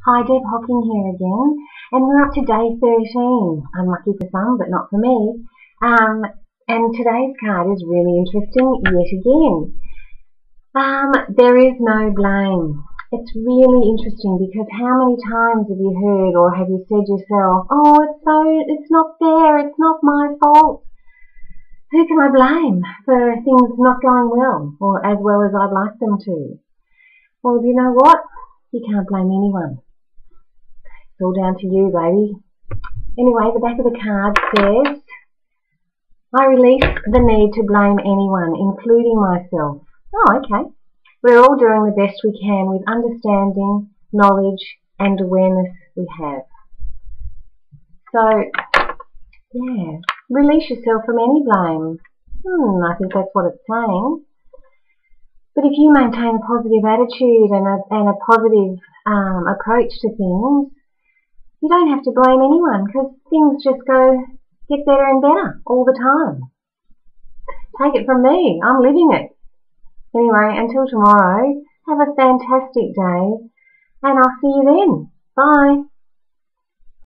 Hi, Deb Hocking here again, and we're up to day 13. Unlucky for some, but not for me. Um, and today's card is really interesting yet again. Um, there is no blame. It's really interesting because how many times have you heard or have you said yourself, oh, it's so, it's not fair, it's not my fault. Who can I blame for things not going well or as well as I'd like them to? Well, you know what? You can't blame anyone. It's all down to you, baby. Anyway, the back of the card says, I release the need to blame anyone, including myself. Oh, okay. We're all doing the best we can with understanding, knowledge, and awareness we have. So, yeah, release yourself from any blame. Hmm, I think that's what it's saying. But if you maintain a positive attitude and a, and a positive um, approach to things, you don't have to blame anyone because things just go get better and better all the time. Take it from me, I'm living it. Anyway, until tomorrow, have a fantastic day and I'll see you then. Bye.